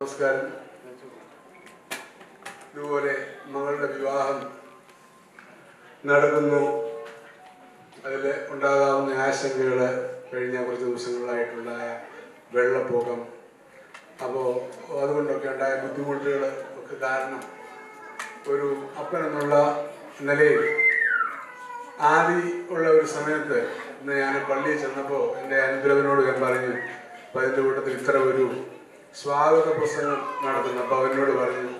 നമസ്കാരം. ഇതുപോലെ മകളുടെ വിവാഹം നടക്കുന്നു. അതിൽ ഉണ്ടാകാവുന്ന ആശങ്കകൾ കഴിഞ്ഞ കുറച്ച് ദിവസങ്ങളിലായിട്ടുണ്ടായ വെള്ളപ്പൊക്കം. അപ്പോൾ അതുകൊണ്ടൊക്കെ ഉണ്ടായ ബുദ്ധിമുട്ടുകൾ ഒക്കെ കാരണം ഒരു അപ്പനെന്നുള്ള നിലയിൽ ആദി ഉള്ള ഒരു സമയത്ത് ഇന്ന് ഞാൻ പള്ളിയിൽ ചെന്നപ്പോൾ എന്റെ അനുഗ്രഹനോട് ഞാൻ പറഞ്ഞു അപ്പം അതിന്റെ കൂട്ടത്തിൽ ഇത്ര ഒരു സ്വാഗത പ്രസംഗം നടത്തുന്നു അപ്പോൾ അവനോട് പറഞ്ഞു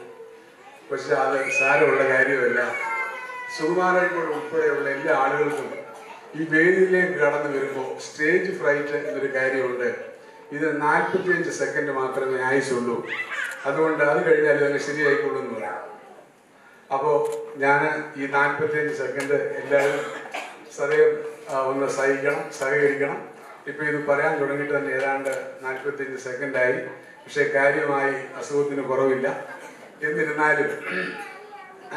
പക്ഷെ അത് സാരമുള്ള കാര്യമല്ല. സുകുമാരനോട് ഉൾപ്പെടെയുള്ള എല്ലാ ആളുകൾക്കും ഈ വേദിയിലേക്ക് കടന്നു വരുമ്പോൾ സ്റ്റേജ് ഫ്രൈറ്റ് എന്നൊരു കാര്യമുണ്ട്. ഇത് നാൽപ്പത്തിയഞ്ച് സെക്കൻഡ് മാത്രമേ ആയുസുള്ളൂ. അതുകൊണ്ട് അത് കഴിഞ്ഞാൽ തന്നെ ശരിയായിക്കൊള്ളൂ എന്ന് പറയാം. അപ്പോൾ ഞാൻ ഈ നാൽപ്പത്തിയഞ്ച് സെക്കൻഡ് എല്ലാവരും സദയം ഒന്ന് സഹിക്കണം സഹകരിക്കണം. ഇപ്പോൾ ഇത് പറയാൻ തുടങ്ങിയിട്ട് തന്നെ ഏതാണ്ട് നാൽപ്പത്തിയഞ്ച് സെക്കൻഡായി പക്ഷേ കാര്യമായി അസുഖത്തിന് കുറവില്ല. എന്നിരുന്നാലും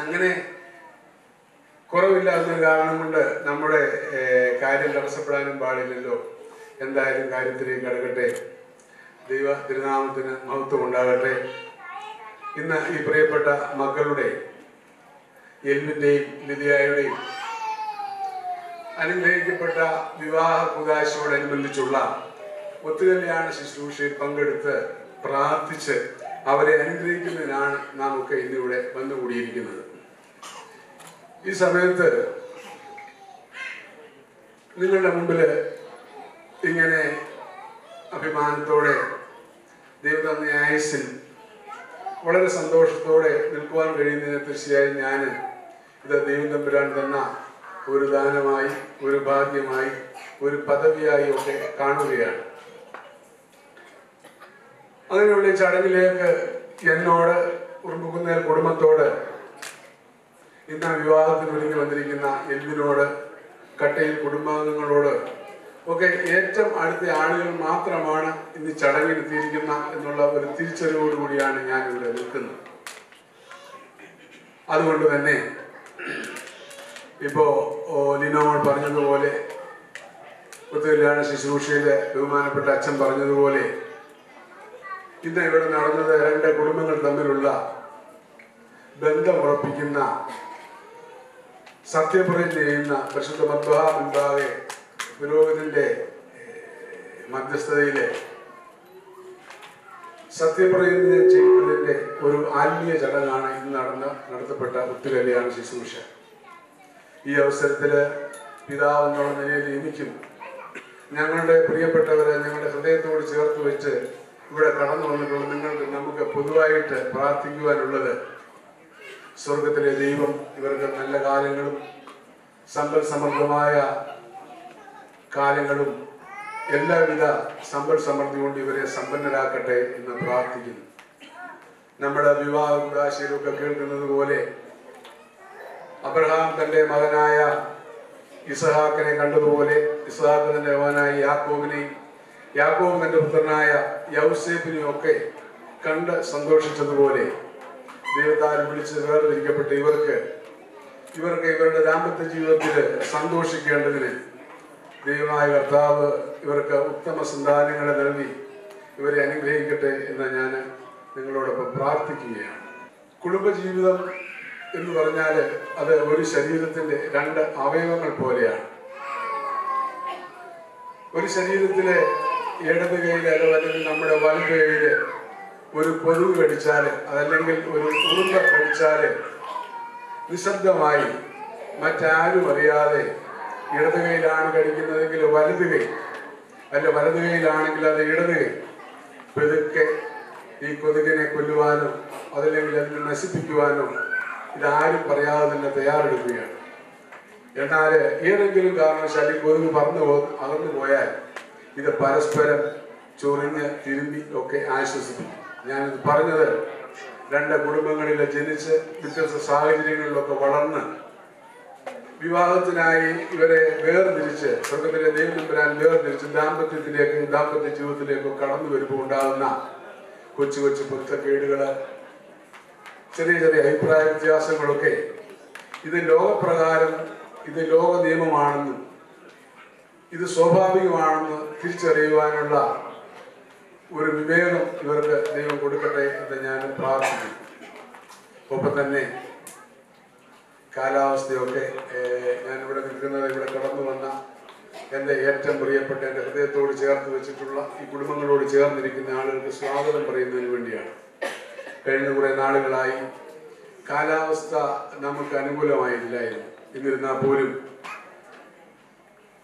അങ്ങനെ കുറവില്ലാത്തൊരു കാരണം കൊണ്ട് നമ്മുടെ കാര്യം തടസ്സപ്പെടാനും പാടില്ലല്ലോ. എന്തായാലും കാര്യത്തിലേക്ക് കടക്കട്ടെ ദൈവ തിരുനാമത്തിന് മഹത്വം ഉണ്ടാകട്ടെ. ഇന്ന് ഈ പ്രിയപ്പെട്ട മക്കളുടെ എൽവിന്റെയും ലിതിയായുടെയും അനുഗ്രഹിക്കപ്പെട്ട വിവാഹ കുദാശയോടനുബന്ധിച്ചുള്ള ഒത്തുകല്യാണ ശുശ്രൂഷയിൽ പങ്കെടുത്ത് പ്രാർത്ഥിച്ച് അവരെ അനുഗ്രഹിക്കുന്നതിനാണ് നാം ഒക്കെ ഇന്നിവിടെ വന്നുകൂടിയിരിക്കുന്നത്. ഈ സമയത്ത് നിങ്ങളുടെ മുമ്പിൽ ഇങ്ങനെ അഭിമാനത്തോടെ ദൈവതന്ന ആയുസിൽ വളരെ സന്തോഷത്തോടെ നിൽക്കുവാൻ കഴിയുന്നതിനെ തീർച്ചയായും ഞാൻ ഇത് ദൈവം തമ്പുരാൻ തന്ന ഒരു ദാനമായി ഒരു ഭാഗ്യമായി ഒരു പദവിയായി ഒക്കെ കാണുകയാണ്. അങ്ങനെയുള്ള ചടങ്ങിലേക്ക് എന്നോട് ഉറുമ്പുകുന്നേൽ കുടുംബത്തോട് ഇന്ന് വിവാഹത്തിന് ഒരുങ്ങി വന്നിരിക്കുന്ന എൽവിനോട് കട്ടയിൽ കുടുംബാംഗങ്ങളോട് ഒക്കെ ഏറ്റവും അടുത്ത ആളുകൾ മാത്രമാണ് ഇന്ന് ചടങ്ങിലെത്തിയിരിക്കുന്ന എന്നുള്ള ഒരു തിരിച്ചറിവോടുകൂടിയാണ് ഞാൻ ഇവിടെ നിൽക്കുന്നത്. അതുകൊണ്ട് തന്നെ ഇപ്പോ ലിനോമൾ പറഞ്ഞതുപോലെ ഒത്തുകല്യാണ ശുശ്രൂഷയിലെ ബഹുമാനപ്പെട്ട അച്ഛൻ പറഞ്ഞതുപോലെ ഇന്ന് ഇവിടെ നടന്നത് രണ്ട് കുടുംബങ്ങൾ തമ്മിലുള്ള ബന്ധം ഉറപ്പിക്കുന്ന സത്യപ്രതിജ്ഞ ചെയ്യുന്ന പരിശുദ്ധ മദ്ബഹ മുൻപാകെ പുരോഹിതന്റെ മധ്യസ്ഥതയിലെ സത്യപ്രതിജ്ഞ ചെയ്യുന്നതിന്റെ ഒരു ആത്മീയ ചടങ്ങാണ് ഇന്ന് നടന്ന നടത്തപ്പെട്ട ഒത്തുകല്യാണ ശുശ്രൂഷ. ഈ അവസരത്തിൽ പിതാവ് എന്നുള്ള നിലയിൽ നിയമിക്കും ഞങ്ങളുടെ പ്രിയപ്പെട്ടവരെ ഞങ്ങളുടെ ഹൃദയത്തോട് ചേർത്ത് വെച്ച് ഇവിടെ കടന്നു വന്നിട്ടുള്ള നിങ്ങൾക്ക് നമുക്ക് പൊതുവായിട്ട് പ്രാർത്ഥിക്കുവാനുള്ളത് സ്വർഗത്തിലെ ദൈവം ഇവർക്ക് നല്ല കാലങ്ങളും സമ്പൽ സമൃദ്ധമായ കാലങ്ങളും എല്ലാവിധ സമ്പൽ സമൃദ്ധി കൊണ്ട് ഇവരെ സമ്പന്നരാക്കട്ടെ എന്ന് പ്രാർത്ഥിക്കുന്നു. നമ്മുടെ വിവാഹ കുടാശയിലൊക്കെ കേൾക്കുന്നത് പോലെ അബ്രഹാം തന്റെ മകനായ ഇസഹാക്കിനെ കണ്ടതുപോലെ ഇസഹാക്ക് തന്റെ മകനായ യാക്കോബിനെയും യാക്കോബ് തന്റെ പുത്രനായ യൗസേഫിനെയും ഒക്കെ കണ്ട് സന്തോഷിച്ചതുപോലെ ദൈവത്താൽ വിളിച്ച് വേർതിരിക്കപ്പെട്ട ഇവർക്ക് ഇവർക്ക് ഇവരുടെ ദാമ്പത്യ ജീവിതത്തിൽ സന്തോഷിക്കേണ്ടതിന് ദൈവമായ കർത്താവ് ഇവർക്ക് ഉത്തമ സന്താനങ്ങളെ നൽകി ഇവരെ അനുഗ്രഹിക്കട്ടെ എന്ന് ഞാൻ നിങ്ങളോടൊപ്പം പ്രാർത്ഥിക്കുകയാണ്. കുടുംബജീവിതം എന്ന് പറഞ്ഞാൽ അത് ഒരു ശരീരത്തിന്റെ രണ്ട് അവയവങ്ങൾ പോലെയാണ്. ഒരു ശരീരത്തിലെ ഇടത് കൈയിൽ അല്ലെങ്കിൽ നമ്മുടെ വലത് ഒരു കൊതുക് കടിച്ചാൽ അതല്ലെങ്കിൽ ഒരു ഉറുമ്പ കടിച്ചാൽ നിശബ്ദമായി മറ്റാരും അറിയാതെ ഇടത് കൈയിലാണ് കടിക്കുന്നതെങ്കിൽ വലത് കൈ. അല്ല വലത് കൈയിലാണെങ്കിൽ അത് ഇടത് കൈ. പെതുക്കെ ഈ കൊതുകിനെ കൊല്ലുവാനോ അതല്ലെങ്കിൽ അതിനെ നശിപ്പിക്കുവാനോ ഇതാരും പറയാതെ തന്നെ തയ്യാറെടുക്കുകയാണ്. എന്നാൽ ഏതെങ്കിലും കാരണവശാൽ ഈ കൊതുക് പറന്നു പോ അകന്നു പോയാൽ ഇത് പരസ്പരം ചൊറിഞ്ഞ് തിരുമ്പി ഒക്കെ ആശ്വസിപ്പിക്കും. ഞാനിത് പറഞ്ഞത് രണ്ട് കുടുംബങ്ങളിൽ ജനിച്ച് വ്യത്യസ്ത സാഹചര്യങ്ങളിലൊക്കെ വളർന്ന് വിവാഹത്തിനായി ഇവരെ വേർതിരിച്ച് സ്വർഗത്തിലെ ദൈവനമ്പരാൻ വേർതിരിച്ച് ദാമ്പത്യത്തിലേക്ക് ദാമ്പത്യ ജീവിതത്തിലേക്കും കടന്നു വരുമ്പോൾ ഉണ്ടാകുന്ന കൊച്ചു കൊച്ചു പൊരുത്തക്കേടുകൾ ചെറിയ ചെറിയ അഭിപ്രായ വ്യത്യാസങ്ങളൊക്കെ. ഇത് ലോകപ്രകാരം ഇത് ലോക നിയമമാണെന്നും ഇത് സ്വാഭാവികമാണെന്ന് തിരിച്ചറിയുവാനുള്ള ഒരു വിവേകം ഇവർക്ക് ദൈവം കൊടുക്കട്ടെ എന്ന് ഞാൻ പ്രാർത്ഥിക്കുന്നു. ഒപ്പം തന്നെ കാലാവസ്ഥയൊക്കെ ഞാൻ ഇവിടെ നിൽക്കുന്നത് ഇവിടെ കടന്നു വന്ന എന്റെ ഏറ്റവും പ്രിയപ്പെട്ട എന്റെ ഹൃദയത്തോട് ചേർത്ത് വെച്ചിട്ടുള്ള ഈ കുടുംബങ്ങളോട് ചേർന്നിരിക്കുന്ന ആളുകൾക്ക് സ്വാഗതം പറയുന്നതിന് വേണ്ടിയാണ്. കഴിഞ്ഞ കുറേ നാളുകളായി കാലാവസ്ഥ നമുക്ക് അനുകൂലമായില്ലായിരുന്നു എന്നിരുന്നാൽ പോലും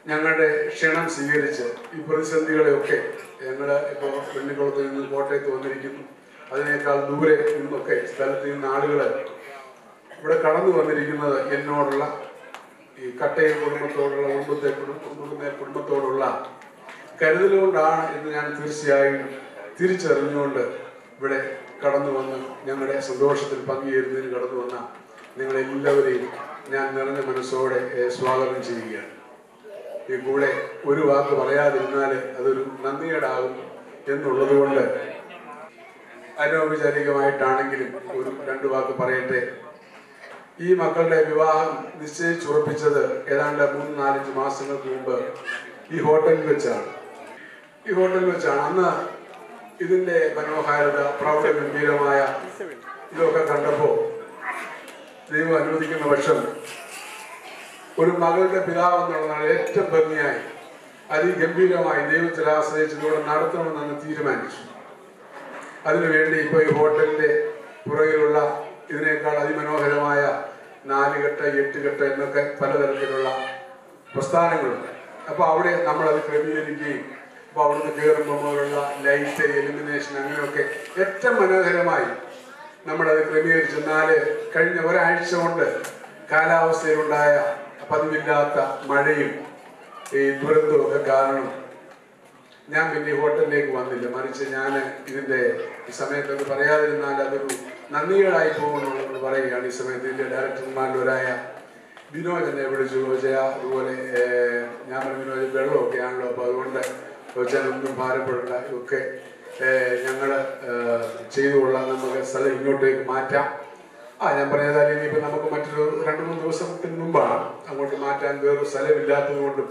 ഞങ്ങളുടെ ക്ഷണം സ്വീകരിച്ച് ഈ പ്രതിസന്ധികളെയൊക്കെ ഞങ്ങൾ ഇപ്പോൾ വെണ്ണിക്കുളത്ത് നിന്ന് കോട്ടയത്ത് വന്നിരിക്കുന്നു. അതിനേക്കാൾ ദൂരെ നിന്നൊക്കെ സ്ഥലത്ത് നിന്ന് ആളുകൾ ഇവിടെ കടന്നു വന്നിരിക്കുന്നത് എന്നോടുള്ള ഈ കട്ടയ കുടുംബത്തോടുള്ള കുടുംബത്തെ കുടുംബത്തെ കുടുംബത്തോടുള്ള കരുതലുകൊണ്ടാണ് എന്ന് ഞാൻ തീർച്ചയായും തിരിച്ചറിഞ്ഞുകൊണ്ട് ഇവിടെ കടന്നു വന്ന് ഞങ്ങളുടെ സന്തോഷത്തിൽ പങ്കുചേരുന്നതിന് കടന്നു വന്ന നിങ്ങളെല്ലാവരെയും ഞാൻ നിറഞ്ഞ മനസ്സോടെ സ്വാഗതം ചെയ്യുകയാണ്. ഈ കൂടെ ഒരു വാക്ക് പറയാതിരുന്നാൽ അതൊരു നന്ദികേടാകും എന്നുള്ളത് കൊണ്ട് അനൗപചാരികമായിട്ടാണെങ്കിലും ഒരു രണ്ട് വാക്ക് പറയട്ടെ. ഈ മക്കളുടെ വിവാഹം നിശ്ചയിച്ചുറപ്പിച്ചത് ഏതാണ്ട് മൂന്ന് നാലഞ്ച് മാസങ്ങൾക്ക് മുമ്പ് ഈ ഹോട്ടലിൽ വെച്ചാണ്. ഈ ഹോട്ടലിൽ വെച്ചാണ്. അന്ന് ഇതിന്റെ മനോഹാരിത പ്രൗഢഗംഭീരമായ ഇതൊക്കെ കണ്ടപ്പോൾ ദൈവം അനുവദിക്കുന്ന പക്ഷം ഒരു മകളുടെ പിതാവ് എന്നുള്ളതാണ് ഏറ്റവും ഭംഗിയായി. അതിഗംഭീരമായി ദൈവത്തിൽ ആശ്രയിച്ചതോടെ നടത്തണമെന്ന് തീരുമാനിച്ചു അതിനുവേണ്ടി ഇപ്പോൾ ഈ ഹോട്ടലിന്റെ പുറകിലുള്ള ഇതിനേക്കാൾ അതിമനോഹരമായ നാലുകെട്ട് എട്ടുകെട്ട് എന്നൊക്കെ പലതരത്തിലുള്ള പ്രസ്ഥാനങ്ങളുണ്ട്. അപ്പോൾ അവിടെ നമ്മൾ അത് ക്രമീകരിക്കുകയും അപ്പോൾ അവിടുന്ന് കയറുമ്പോൾ മുതലുള്ള ലൈറ്റ് എലിമിനേഷൻ അങ്ങനെയൊക്കെ ഏറ്റവും മനോഹരമായി നമ്മളത് ക്രമീകരിച്ചു. നാല് കഴിഞ്ഞ ഒരാഴ്ച കൊണ്ട് കാലാവസ്ഥയിലുണ്ടായ പതിവില്ലാത്ത മഴയും ഈ ദുരന്തവും ഒക്കെ കാരണം ഞാൻ പിന്നെ ഹോട്ടലിലേക്ക് വന്നില്ല. മറിച്ച് ഞാൻ ഇതിന്റെ ഈ സമയത്തൊക്കെ പറയാതിരുന്നാൽ അതൊരു നന്ദികളായി പോകുമെന്നുള്ളത് പറയുകയാണ് ഈ സമയത്ത് ഇതിന്റെ ഡയറക്ടർമാരിലൊരായ എന്നെ വിളിച്ചു. ചോദിച്ചാൽ അതുപോലെ ഞാൻ പറഞ്ഞു വിനോദ് വെള്ളമൊക്കെ ആണല്ലോ. അപ്പോൾ അതുകൊണ്ട് ഒന്നും ഭാരപ്പെടേണ്ട ഒക്കെ ഞങ്ങൾ ചെയ്തുകൊള്ളാം നമുക്ക് സ്ഥലം ഇങ്ങോട്ടേക്ക് മാറ്റാം. ആ ഞാൻ പറഞ്ഞതാൽ ഇനിയിപ്പോൾ നമുക്ക് മറ്റൊരു രണ്ട് മൂന്ന് ദിവസത്തിന് മുമ്പാണ് അങ്ങോട്ട് മാറ്റാൻ വേറൊരു സ്ഥലമില്ലാത്തത് കൊണ്ടും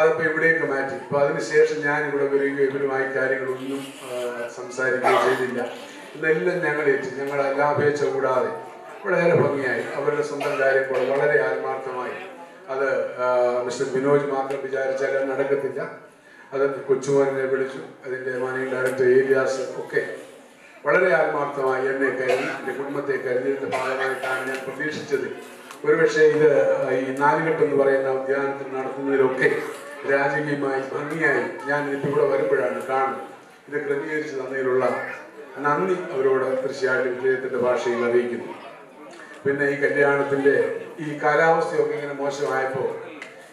അതിപ്പോൾ ഇവിടേക്ക് മാറ്റി. അപ്പോൾ അതിനുശേഷം ഞാൻ ഇവിടെ വരികയോ ഇവരുമായി കാര്യങ്ങളൊന്നും സംസാരിക്കുകയോ ചെയ്തില്ല. ഇതെല്ലാം ഞങ്ങൾ ഏറ്റ് ഞങ്ങൾ അപേക്ഷ കൂടാതെ വളരെ ഭംഗിയായി. അവരുടെ സ്വന്തം കാര്യം വളരെ ആത്മാർത്ഥമായി. അത് മിസ്റ്റർ വിനോജ് മാത്രം വിചാരിച്ചാൽ അത് നടക്കത്തില്ല. അത് കൊച്ചുമോനെ വിളിച്ചു. അതിന്റെ മാനേജിംഗ് ഡയറക്ടർ ഏരിയാസ് ഒക്കെ വളരെ ആത്മാർത്ഥമായി എന്നെ കരുതി എന്റെ കുടുംബത്തെ കരുതിയതിന്റെ ഭാഗമായിട്ടാണ് ഞാൻ പ്രതീക്ഷിച്ചത്. ഒരുപക്ഷെ ഇത് ഈ നാലുകെട്ട് എന്ന് പറയുന്ന ഉദ്യാനത്തിൽ നടത്തുന്നതിലൊക്കെ രാജകീയമായി ഭംഗിയായി ഞാൻ ഇവിടെ വരുമ്പോഴാണ് കാണുന്നത്. ഇത് ക്രമീകരിച്ച് തന്നതിലുള്ള നന്ദി അവരോട് തീർച്ചയായിട്ടും വിജയത്തിന്റെ ഭാഷയിൽ അറിയിക്കുന്നു. പിന്നെ ഈ കല്യാണത്തിന്റെ ഈ കാലാവസ്ഥയൊക്കെ ഇങ്ങനെ മോശമായപ്പോൾ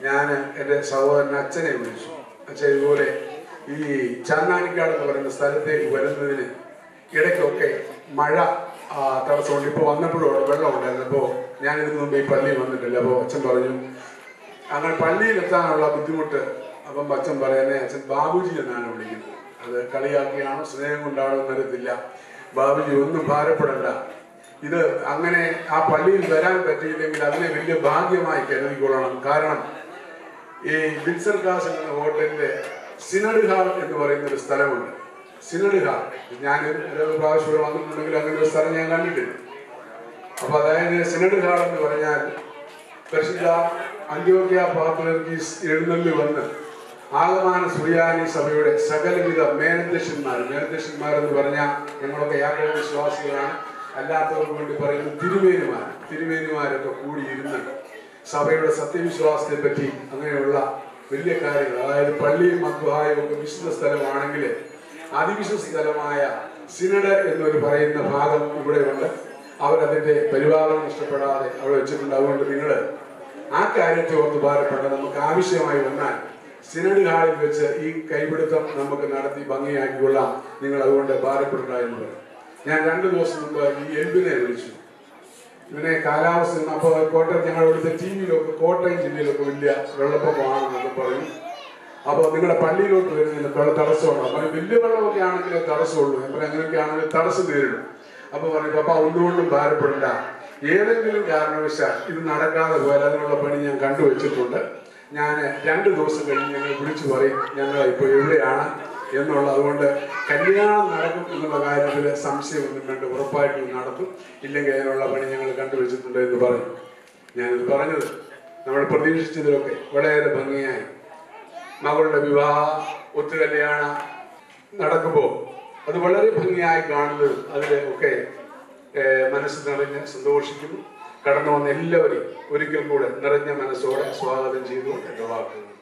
ഞാൻ എന്റെ സഹോദരൻ അച്ഛനെ വിളിച്ചു. അച്ഛൻ ഇതുപോലെ ഈ ചാന്നാനിക്കാട് എന്ന് പറയുന്ന സ്ഥലത്തേക്ക് വരുന്നതിന് ഇടയ്ക്കൊക്കെ മഴ തടസ്സമുണ്ട്. ഇപ്പോൾ വന്നപ്പോഴും വെള്ളം ഉണ്ടായിരുന്നു. അപ്പോൾ ഞാൻ ഇതിനു മുമ്പ് ഈ പള്ളിയിൽ വന്നിട്ടില്ല. അപ്പോൾ അച്ഛൻ പറഞ്ഞു അങ്ങനെ പള്ളിയിലെത്താനുള്ള ബുദ്ധിമുട്ട്. അപ്പം അച്ഛൻ പറയുന്നത് അച്ഛൻ ബാബുജി എന്നാണ് വിളിക്കുന്നത്. അത് കളിയാക്കിയാണോ? സ്നേഹം കൊണ്ടാണോ എന്നറിയത്തില്ല ബാബുജി ഒന്നും ഭാരപ്പെടണ്ട. ഇത് അങ്ങനെ ആ പള്ളിയിൽ വരാൻ പറ്റിയില്ലെങ്കിൽ അതിനെ വലിയ ഭാഗ്യമായി കരുതിക്കൊള്ളണം. കാരണം ഈ വിൻസർ കാസ് എന്ന ഹോട്ടലിന്റെ സിനഡ് ഹാൾ എന്ന് പറയുന്ന ഒരു സ്ഥലമുണ്ട്. സിനഡ് ഹാൾ ഞാൻ പ്രാവശ്യം ഇവിടെ വന്നിട്ടുണ്ടെങ്കിൽ അങ്ങനെ ഒരു സ്ഥലം ഞാൻ കണ്ടിട്ടില്ല. അപ്പൊ അതായത് സിനഡ് ഹാൾ എന്ന് പറഞ്ഞാൽ പരിശുദ്ധ അന്ത്യോക്യ പാത്രി എഴുന്നള്ളി വന്ന് ആഗമാന സുയാനി സഭയുടെ സകലവിധ മേനധ്യക്ഷന്മാർ മേനധ്യക്ഷന്മാർ എന്ന് പറഞ്ഞാൽ ഞങ്ങളൊക്കെ യാത്ര വിശ്വാസികളാണ്. അല്ലാത്തവർക്ക് വേണ്ടി പറയുന്നത് തിരുമേനിമാർ. തിരുമേനിമാരൊക്കെ കൂടിയിരുന്ന് സഭയുടെ സത്യവിശ്വാസത്തെ പറ്റി അങ്ങനെയുള്ള വലിയ കാര്യങ്ങൾ. അതായത് പള്ളിയും മദ്ബായും ഒക്കെ വിശുദ്ധ സ്ഥലമാണെങ്കിൽ അതിവിശുദ്ധ സ്ഥലമായ സിനഡ് എന്നൊരു പറയുന്ന ഭാഗം ഇവിടെ ഉണ്ട്. അവരതിന്റെ പരിപാലനം നഷ്ടപ്പെടാതെ അവിടെ വെച്ചിട്ടുണ്ട്. അതുകൊണ്ട് നിങ്ങൾ ആ കാര്യത്തെ ഓർത്ത് ഭാരപ്പെട്ട നമുക്ക് ആവശ്യമായി വന്നാൽ സിനഡ് ഹാളിൽ വെച്ച് ഈ കൈപിടുത്തം നമുക്ക് നടത്തി ഭംഗിയാക്കിക്കൊള്ളാം. നിങ്ങൾ അതുകൊണ്ട് ഭാരപ്പെടേണ്ട ഞാൻ രണ്ടു ദിവസം മുമ്പ് ഈ എൽബിനെ വിളിച്ചു. ഇവനെ കാലാവസ്ഥ അപ്പോൾ കോട്ടയം ഞങ്ങൾ ഇവിടുത്തെ ടി വിയിലൊക്കെ കോട്ടയം ജില്ലയിലൊക്കെ വലിയ വെള്ളപ്പൊക്കമാണെന്നൊക്കെ പറയും. അപ്പോൾ നിങ്ങളുടെ പള്ളിയിലോട്ട് വരുന്നതിന് വെള്ളം തടസ്സമുണ്ടോ അപ്പൊ വലിയ വെള്ളമൊക്കെ ആണെങ്കിലേ തടസ്സമുള്ളൂ. അപ്പോൾ അങ്ങനെയൊക്കെ തടസ്സം നേരിടും. അപ്പോൾ പറയും പപ്പ ഒന്നുകൊണ്ടും ഭാരപ്പെടില്ല ഏതെങ്കിലും കാരണവശാൽ ഇത് നടക്കാതെ പോയാൽ അതിനുള്ള പണി ഞാൻ കണ്ടുവച്ചിട്ടുണ്ട്. ഞാൻ രണ്ട് ദിവസം കഴിഞ്ഞ് ഞങ്ങൾ വിളിച്ചു പറയും ഞങ്ങൾ ഇപ്പോൾ എവിടെയാണ്? എന്നുള്ള അതുകൊണ്ട് കല്യാണം നടക്കും എന്നുള്ള കാര്യത്തിൽ സംശയമൊന്നും കണ്ട് ഉറപ്പായിട്ടും നടത്തും ഇല്ലെങ്കിൽ അതിനുള്ള പണി ഞങ്ങൾ കണ്ടുപിടിച്ചിട്ടുണ്ട് എന്ന് പറഞ്ഞു ഞാനിത് പറഞ്ഞത് നമ്മൾ പ്രതീക്ഷിച്ചതിലൊക്കെ വളരെ ഭംഗിയായി. മകളുടെ വിവാഹ ഒത്തുകല്യാണ നടക്കുമ്പോൾ അത് വളരെ ഭംഗിയായി കാണുന്നത് അതിലെ ഒക്കെ മനസ്സ് നിറഞ്ഞ് സന്തോഷിക്കുന്നു. കടന്നു വന്ന എല്ലാവരെയും ഒരിക്കൽ കൂടെ നിറഞ്ഞ മനസ്സോടെ സ്വാഗതം ചെയ്തുകൊണ്ട് എന്റെ വാക്കുകൾ